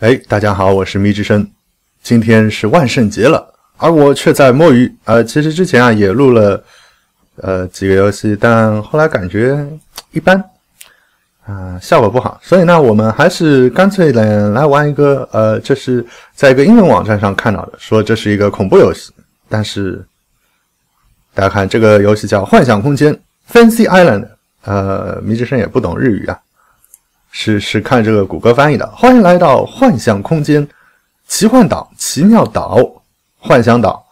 哎，大家好，我是迷之声。今天是万圣节了，而我却在摸鱼。呃，其实之前啊也录了呃几个游戏，但后来感觉一般啊，效果不好。所以呢，我们还是干脆呢来玩一个呃，这是在一个英文网站上看到的，说这是一个恐怖游戏。但是大家看这个游戏叫《幻想空间》（Fancy Island）。呃，迷之声也不懂日语啊。是是看这个谷歌翻译的。欢迎来到幻想空间，奇幻岛、奇妙岛、幻想岛。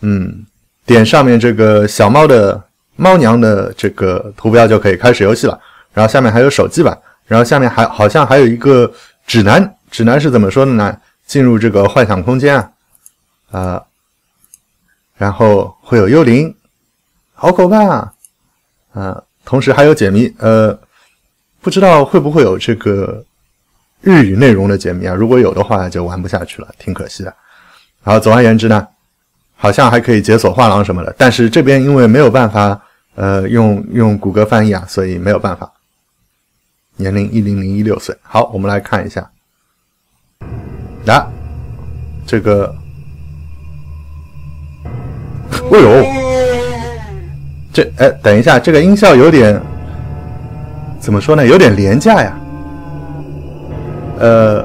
嗯，点上面这个小猫的猫娘的这个图标就可以开始游戏了。然后下面还有手机版，然后下面还好像还有一个指南。指南是怎么说的呢？进入这个幻想空间啊，啊，然后会有幽灵，好可怕啊！啊，同时还有解谜，呃。不知道会不会有这个日语内容的解谜啊？如果有的话，就玩不下去了，挺可惜的。好，总而言之呢，好像还可以解锁画廊什么的，但是这边因为没有办法，呃，用用谷歌翻译啊，所以没有办法。年龄一零零一六岁。好，我们来看一下。啊，这个，哎呦，这哎，等一下，这个音效有点。怎么说呢？有点廉价呀。呃，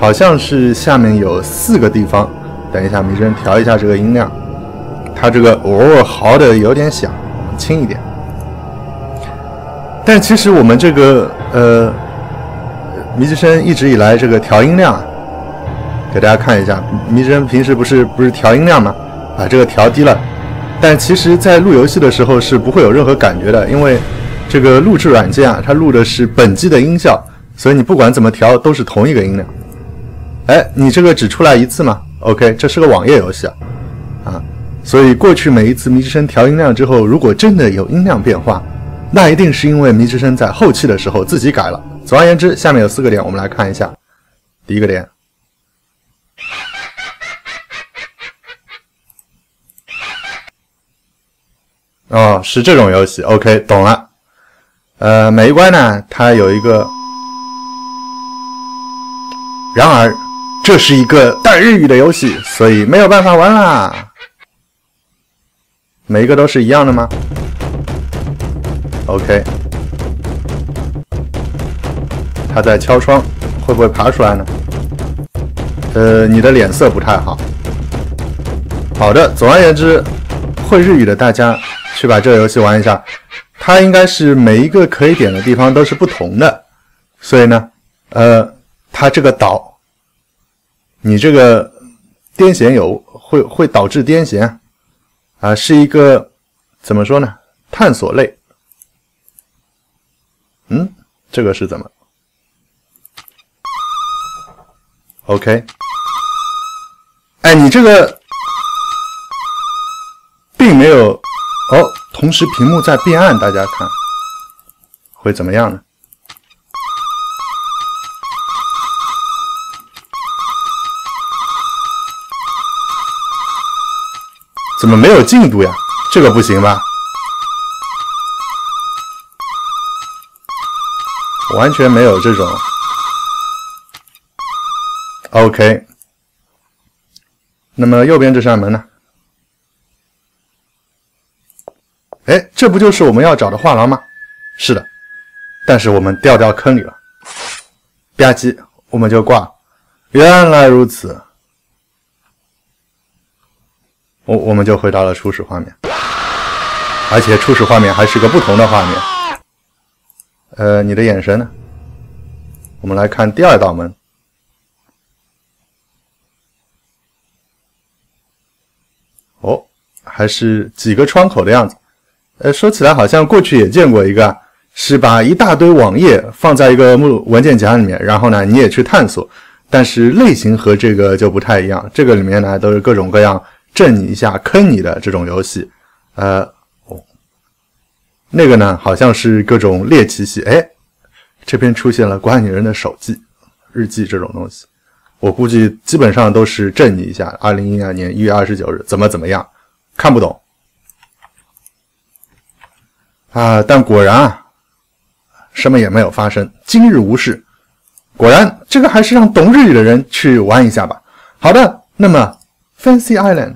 好像是下面有四个地方。等一下，迷真调一下这个音量。它这个哦，嚎的有点响，轻一点。但其实我们这个呃，迷之声一直以来这个调音量，给大家看一下。迷之声平时不是不是调音量吗？把这个调低了。但其实，在录游戏的时候是不会有任何感觉的，因为。这个录制软件啊，它录的是本机的音效，所以你不管怎么调都是同一个音量。哎，你这个只出来一次吗？OK，这是个网页游戏啊，啊，所以过去每一次迷之声调音量之后，如果真的有音量变化，那一定是因为迷之声在后期的时候自己改了。总而言之，下面有四个点，我们来看一下。第一个点，哦，是这种游戏，OK，懂了。呃，每一关呢，它有一个。然而，这是一个带日语的游戏，所以没有办法玩啦。每一个都是一样的吗？OK。他在敲窗，会不会爬出来呢？呃，你的脸色不太好。好的，总而言之，会日语的大家去把这个游戏玩一下。它应该是每一个可以点的地方都是不同的，所以呢，呃，它这个岛，你这个癫痫有会会导致癫痫啊，是一个怎么说呢？探索类。嗯，这个是怎么？OK，哎，你这个并没有。同时，屏幕在变暗，大家看会怎么样呢？怎么没有进度呀？这个不行吧？完全没有这种。OK，那么右边这扇门呢？哎，这不就是我们要找的画廊吗？是的，但是我们掉掉坑里了，吧唧，我们就挂。原来如此，我我们就回到了初始画面，而且初始画面还是个不同的画面。呃，你的眼神呢？我们来看第二道门。哦，还是几个窗口的样子。呃，说起来好像过去也见过一个，是把一大堆网页放在一个目文件夹里面，然后呢你也去探索，但是类型和这个就不太一样。这个里面呢都是各种各样震你一下、坑你的这种游戏。呃，哦，那个呢好像是各种猎奇系。哎，这边出现了管理人的手记、日记这种东西，我估计基本上都是震你一下。二零一二年一月二十九日怎么怎么样，看不懂。啊！但果然啊，什么也没有发生。今日无事，果然，这个还是让懂日语的人去玩一下吧。好的，那么《Fancy Island》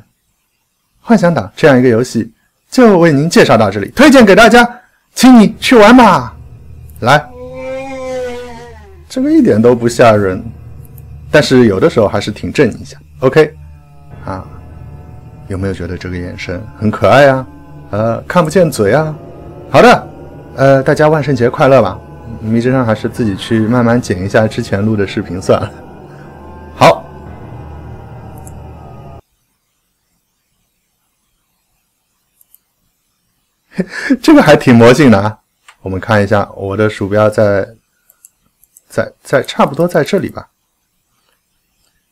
幻想岛这样一个游戏就为您介绍到这里，推荐给大家，请你去玩吧。来，这个一点都不吓人，但是有的时候还是挺震一下。OK，啊，有没有觉得这个眼神很可爱啊？呃，看不见嘴啊。好的，呃，大家万圣节快乐吧。迷之上还是自己去慢慢剪一下之前录的视频算了。好，这个还挺魔性的啊。我们看一下，我的鼠标在在在差不多在这里吧。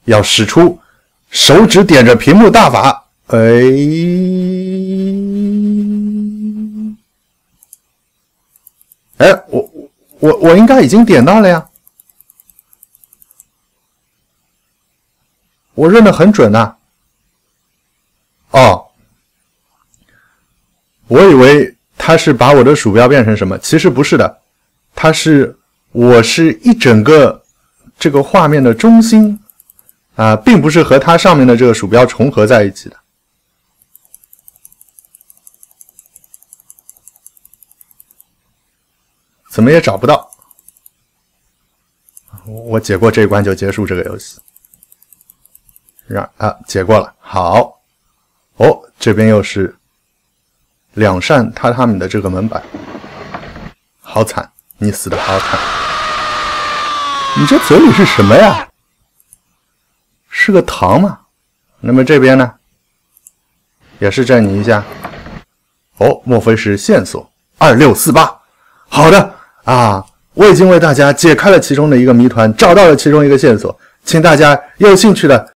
要使出手指点着屏幕大法，哎，哎，我。我我应该已经点到了呀，我认的很准呐。哦，我以为他是把我的鼠标变成什么，其实不是的，它是我是一整个这个画面的中心啊，并不是和它上面的这个鼠标重合在一起的。怎么也找不到，我解过这一关就结束这个游戏。让啊，解过了，好，哦，这边又是两扇榻榻米的这个门板，好惨，你死的好惨，你这嘴里是什么呀？是个糖吗？那么这边呢？也是震你一下，哦，莫非是线索？二六四八，好的。啊，我已经为大家解开了其中的一个谜团，找到了其中一个线索，请大家有兴趣的